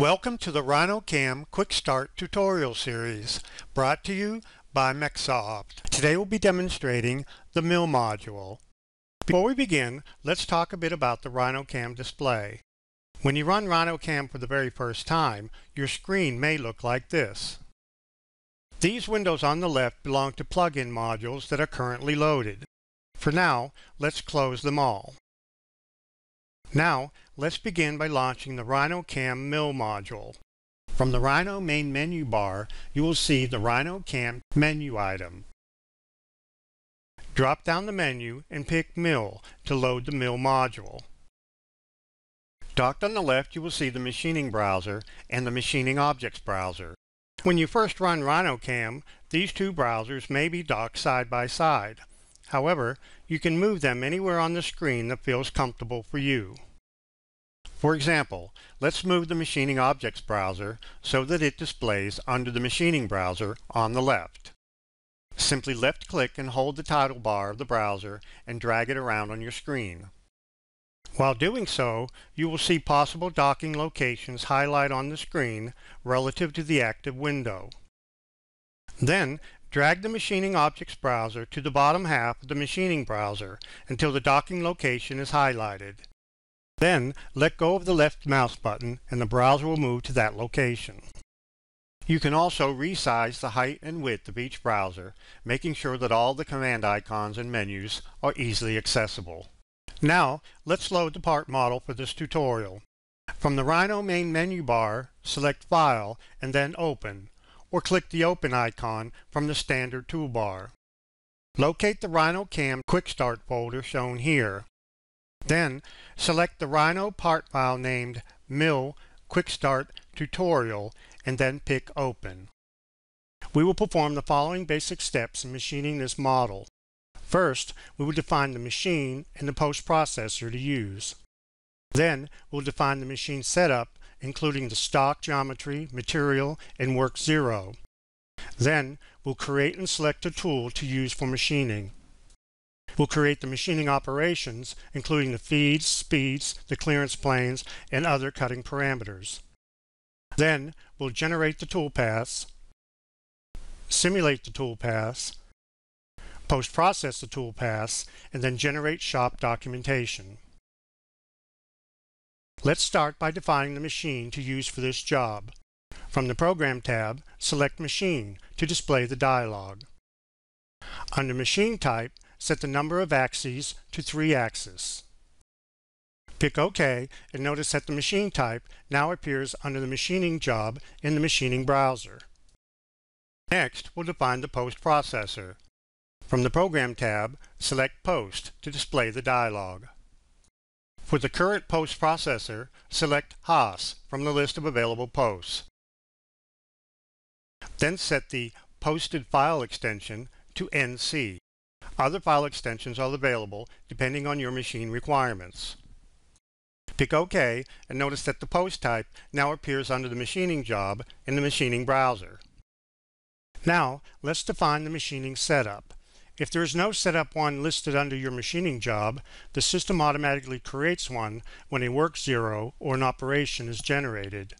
Welcome to the RhinoCam Quick Start tutorial series brought to you by MecSoft. Today we'll be demonstrating the mill module. Before we begin, let's talk a bit about the RhinoCam display. When you run RhinoCam for the very first time, your screen may look like this. These windows on the left belong to plugin modules that are currently loaded. For now, let's close them all. Now, let's begin by launching the RhinoCam Mill module. From the Rhino main menu bar, you will see the RhinoCam menu item. Drop down the menu and pick Mill to load the Mill module. Docked on the left, you will see the Machining Browser and the Machining Objects Browser. When you first run RhinoCam, these two browsers may be docked side by side. However, you can move them anywhere on the screen that feels comfortable for you. For example, let's move the Machining Objects browser so that it displays under the Machining browser on the left. Simply left-click and hold the title bar of the browser and drag it around on your screen. While doing so, you will see possible docking locations highlight on the screen relative to the active window. Then, Drag the Machining Objects browser to the bottom half of the Machining browser until the docking location is highlighted. Then, let go of the left mouse button and the browser will move to that location. You can also resize the height and width of each browser, making sure that all the command icons and menus are easily accessible. Now, let's load the part model for this tutorial. From the Rhino main menu bar, select File and then Open, or click the Open icon from the standard toolbar. Locate the RhinoCam Quick Start folder shown here. Then, select the Rhino part file named Mill Quick Start Tutorial and then pick Open. We will perform the following basic steps in machining this model. First, we will define the machine and the post processor to use. Then, we'll define the machine setup including the stock geometry, material, and work zero. Then, we'll create and select a tool to use for machining. We'll create the machining operations, including the feeds, speeds, the clearance planes, and other cutting parameters. Then, we'll generate the tool paths, simulate the tool paths, post-process the tool paths, and then generate shop documentation. Let's start by defining the machine to use for this job. From the Program tab, select Machine to display the dialog. Under Machine Type, set the number of axes to 3 axis. Pick OK and notice that the machine type now appears under the machining job in the machining browser. Next, we'll define the post processor. From the Program tab, select Post to display the dialog. For the current post processor, select Haas from the list of available posts. Then set the posted file extension to NC. Other file extensions are available depending on your machine requirements. Pick OK and notice that the post type now appears under the machining job in the machining browser. Now, let's define the machining setup. If there is no setup one listed under your machining job, the system automatically creates one when a work zero or an operation is generated.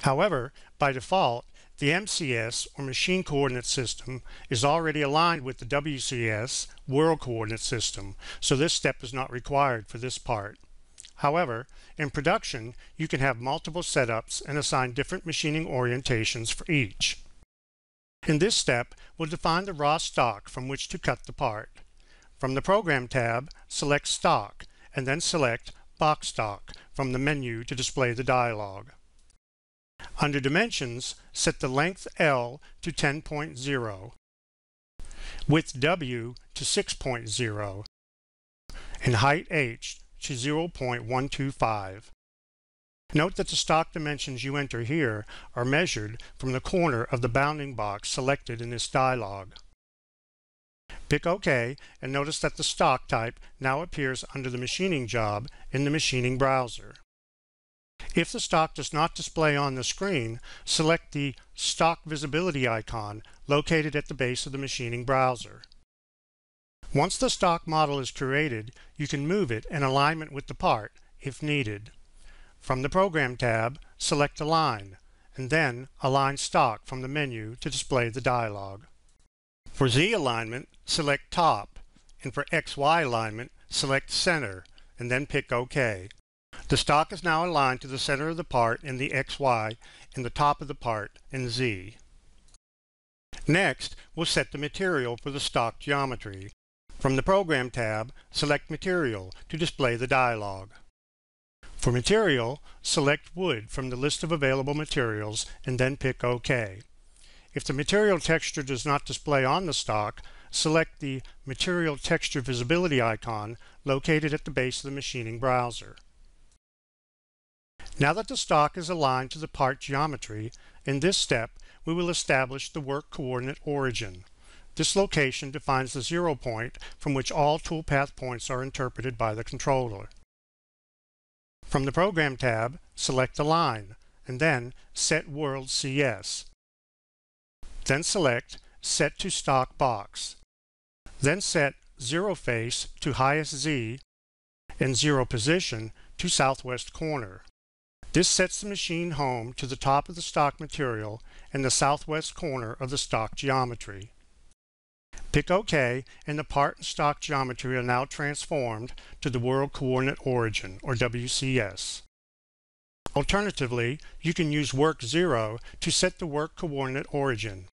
However, by default, the MCS or Machine Coordinate System is already aligned with the WCS World Coordinate System, so this step is not required for this part. However, in production, you can have multiple setups and assign different machining orientations for each. In this step, we'll define the raw stock from which to cut the part. From the Program tab, select Stock, and then select Box Stock from the menu to display the dialog. Under Dimensions, set the length L to 10.0, width W to 6.0, and height H to 0.125. Note that the stock dimensions you enter here are measured from the corner of the bounding box selected in this dialog. Pick OK and notice that the stock type now appears under the machining job in the machining browser. If the stock does not display on the screen, select the Stock Visibility icon located at the base of the machining browser. Once the stock model is created, you can move it in alignment with the part if needed. From the Program tab, select Align, and then Align Stock from the menu to display the dialog. For Z alignment, select Top, and for XY alignment, select Center, and then pick OK. The stock is now aligned to the center of the part in the XY and the top of the part in Z. Next, we'll set the material for the stock geometry. From the Program tab, select Material to display the dialog. For material, select wood from the list of available materials and then pick OK. If the material texture does not display on the stock, select the Material Texture Visibility icon located at the base of the machining browser. Now that the stock is aligned to the part geometry, in this step we will establish the work coordinate origin. This location defines the zero point from which all toolpath points are interpreted by the controller. From the Program tab, select Align, and then Set World CS. Then select Set to Stock Box. Then set Zero Face to Highest Z and Zero Position to Southwest Corner. This sets the machine home to the top of the stock material and the southwest corner of the stock geometry. Pick OK and the part and stock geometry are now transformed to the World Coordinate Origin, or WCS. Alternatively, you can use Work 0 to set the Work Coordinate Origin.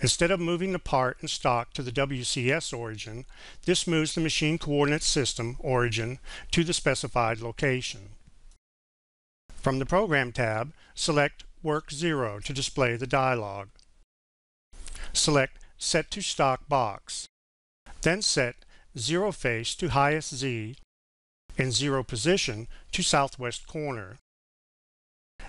Instead of moving the part and stock to the WCS origin, this moves the machine coordinate system origin to the specified location. From the Program tab, select Work 0 to display the dialog. Select set to stock box. Then set zero face to highest Z and zero position to southwest corner.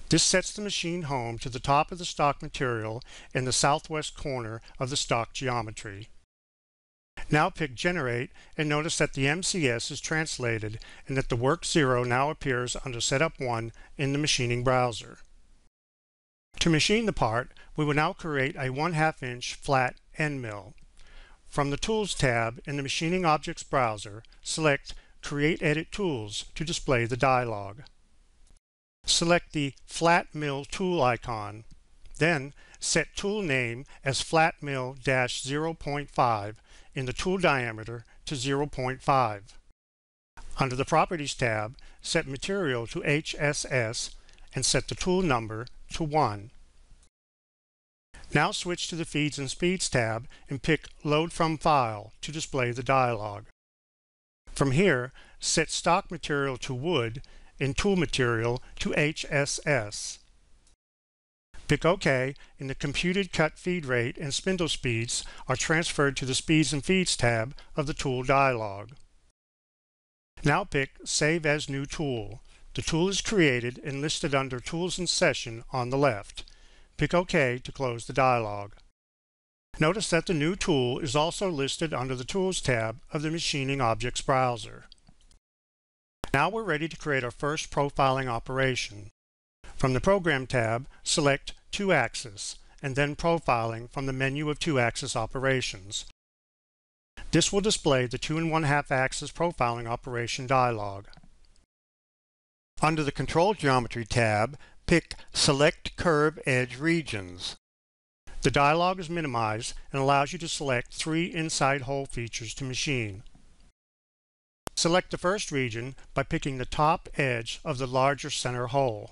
This sets the machine home to the top of the stock material in the southwest corner of the stock geometry. Now pick Generate and notice that the MCS is translated and that the Work 0 now appears under Setup 1 in the machining browser. To machine the part, we will now create a 1 half inch flat end mill. From the Tools tab in the Machining Objects browser, select Create Edit Tools to display the dialog. Select the Flat Mill tool icon. Then set tool name as Flat Mill 0.5 in the tool diameter to 0.5. Under the Properties tab, set Material to HSS and set the tool number to 1. Now switch to the Feeds and Speeds tab and pick Load from File to display the dialog. From here, set Stock Material to Wood and Tool Material to HSS. Pick OK and the computed cut feed rate and spindle speeds are transferred to the Speeds and Feeds tab of the Tool dialog. Now pick Save as New Tool. The tool is created and listed under Tools in Session on the left. Pick OK to close the dialog. Notice that the new tool is also listed under the Tools tab of the Machining Objects browser. Now we're ready to create our first profiling operation. From the Program tab, select Two Axis, and then Profiling from the menu of Two-Axis Operations. This will display the 2 and 1 half axis profiling operation dialog. Under the Control Geometry tab, pick Select Curve Edge Regions. The dialog is minimized and allows you to select three inside hole features to machine. Select the first region by picking the top edge of the larger center hole.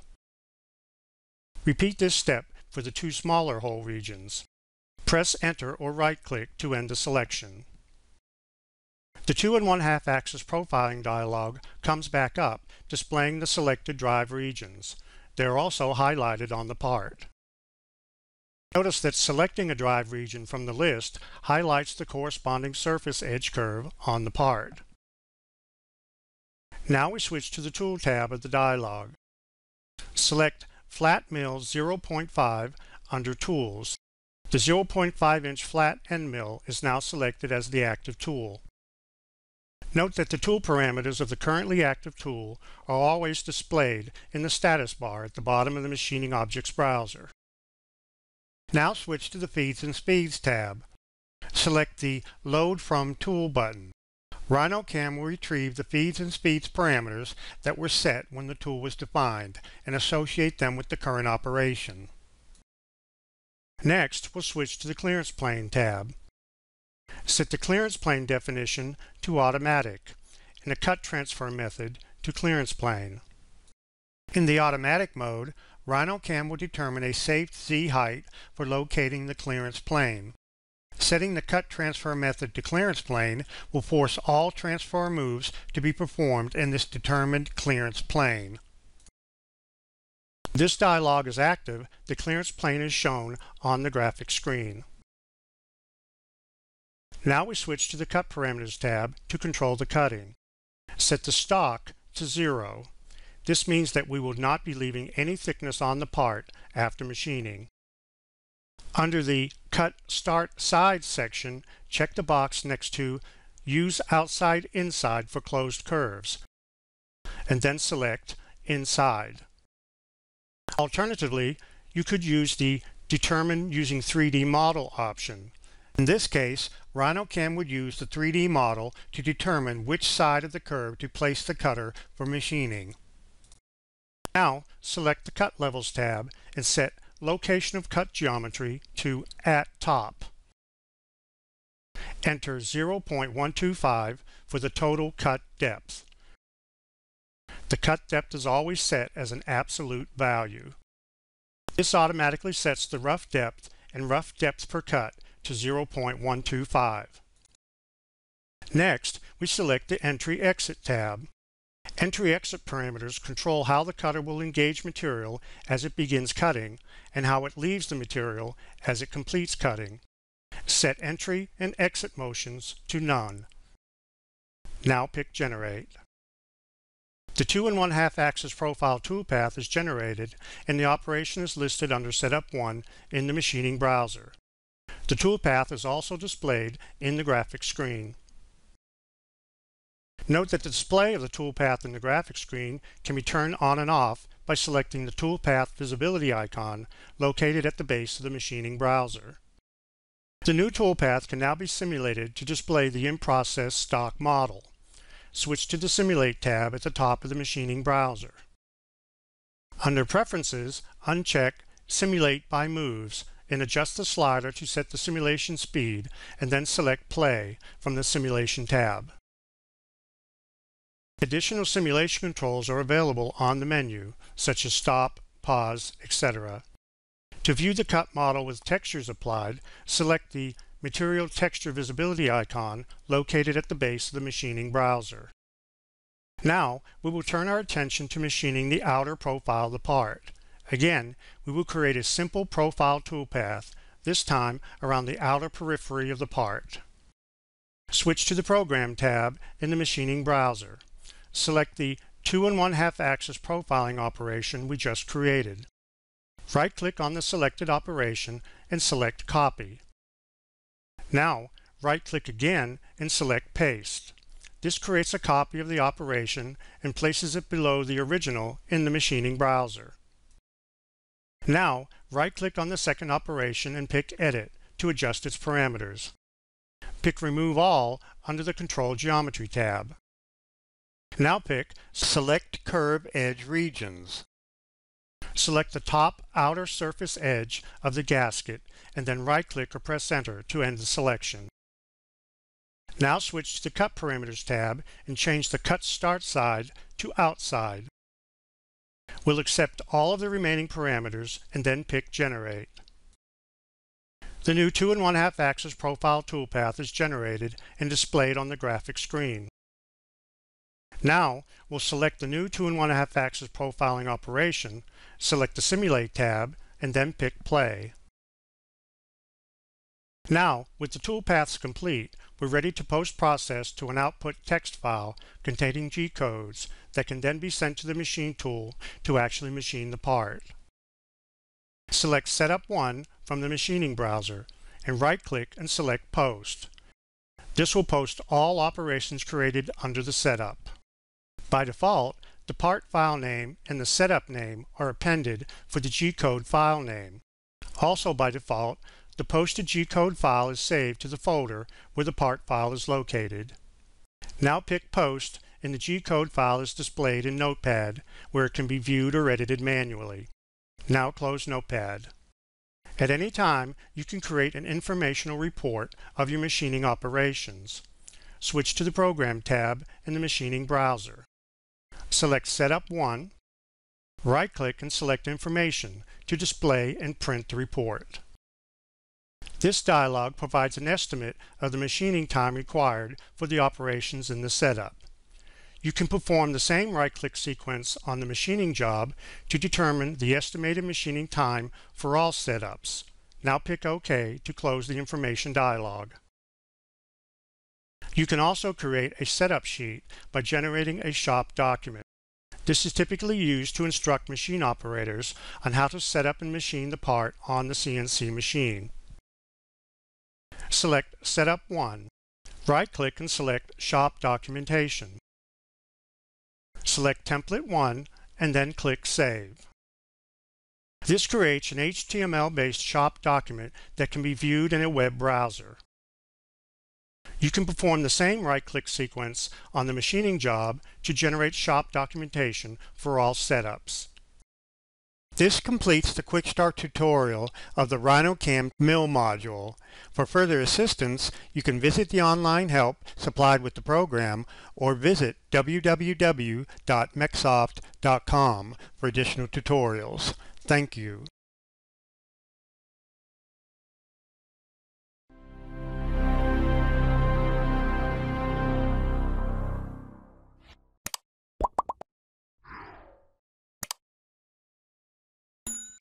Repeat this step for the two smaller hole regions. Press Enter or right-click to end the selection. The 2 and 1 2 axis profiling dialog comes back up, displaying the selected drive regions. They're also highlighted on the part. Notice that selecting a drive region from the list highlights the corresponding surface edge curve on the part. Now we switch to the Tool tab of the dialog. Select Flat Mill 0.5 under Tools. The 0.5 inch flat end mill is now selected as the active tool. Note that the tool parameters of the currently active tool are always displayed in the status bar at the bottom of the Machining Objects browser. Now switch to the Feeds and Speeds tab. Select the Load from Tool button. RhinoCam will retrieve the feeds and speeds parameters that were set when the tool was defined and associate them with the current operation. Next, we'll switch to the Clearance Plane tab. Set the clearance plane definition to automatic and the cut transfer method to clearance plane. In the automatic mode, RhinoCam will determine a safe Z height for locating the clearance plane. Setting the cut transfer method to clearance plane will force all transfer moves to be performed in this determined clearance plane. This dialog is active, the clearance plane is shown on the graphic screen. Now we switch to the Cut Parameters tab to control the cutting. Set the stock to zero. This means that we will not be leaving any thickness on the part after machining. Under the Cut Start Side section, check the box next to Use Outside Inside for closed curves, and then select Inside. Alternatively, you could use the Determine using 3D Model option. In this case, RhinoCam would use the 3D model to determine which side of the curve to place the cutter for machining. Now, select the Cut Levels tab and set Location of Cut Geometry to At Top. Enter 0.125 for the total cut depth. The cut depth is always set as an absolute value. This automatically sets the rough depth and rough depth per cut to 0.125. Next, we select the Entry-Exit tab. Entry-exit parameters control how the cutter will engage material as it begins cutting and how it leaves the material as it completes cutting. Set entry and exit motions to none. Now pick Generate. The 2 and 1 half axis profile toolpath is generated and the operation is listed under Setup 1 in the machining browser. The toolpath is also displayed in the graphics screen. Note that the display of the toolpath in the graphics screen can be turned on and off by selecting the toolpath visibility icon located at the base of the machining browser. The new toolpath can now be simulated to display the in-process stock model. Switch to the Simulate tab at the top of the machining browser. Under Preferences, uncheck Simulate by Moves and adjust the slider to set the simulation speed and then select Play from the Simulation tab. Additional simulation controls are available on the menu, such as stop, pause, etc. To view the cut model with textures applied, select the Material Texture Visibility icon located at the base of the machining browser. Now, we will turn our attention to machining the outer profile of the part. Again, we will create a simple profile toolpath, this time around the outer periphery of the part. Switch to the Program tab in the Machining browser. Select the 2 and 1 half axis profiling operation we just created. Right-click on the selected operation and select Copy. Now, right-click again and select Paste. This creates a copy of the operation and places it below the original in the machining browser. Now, right-click on the second operation and pick Edit to adjust its parameters. Pick Remove All under the Control Geometry tab. Now pick Select Curve Edge Regions. Select the top outer surface edge of the gasket and then right-click or press Enter to end the selection. Now switch to the Cut Parameters tab and change the Cut Start Side to Outside. We'll accept all of the remaining parameters and then pick Generate. The new 2 and 1 half axis profile toolpath is generated and displayed on the graphic screen. Now, we'll select the new 2 and 1 half axis profiling operation, select the Simulate tab, and then pick Play. Now, with the toolpaths complete, we're ready to post-process to an output text file containing G-codes that can then be sent to the machine tool to actually machine the part. Select Setup 1 from the machining browser and right-click and select Post. This will post all operations created under the setup. By default, the part file name and the setup name are appended for the G-code file name. Also by default, the posted G-code file is saved to the folder where the part file is located. Now pick Post and the G-code file is displayed in Notepad where it can be viewed or edited manually. Now close Notepad. At any time, you can create an informational report of your machining operations. Switch to the Program tab in the Machining browser. Select Setup 1. Right-click and select Information to display and print the report. This dialog provides an estimate of the machining time required for the operations in the setup. You can perform the same right-click sequence on the machining job to determine the estimated machining time for all setups. Now pick OK to close the information dialog. You can also create a setup sheet by generating a shop document. This is typically used to instruct machine operators on how to set up and machine the part on the CNC machine. Select Setup 1. Right-click and select Shop Documentation. Select Template 1 and then click Save. This creates an HTML-based shop document that can be viewed in a web browser. You can perform the same right-click sequence on the machining job to generate shop documentation for all setups. This completes the Quick Start tutorial of the RhinoCam mill module. For further assistance, you can visit the online help supplied with the program or visit www.mecsoft.com for additional tutorials. Thank you.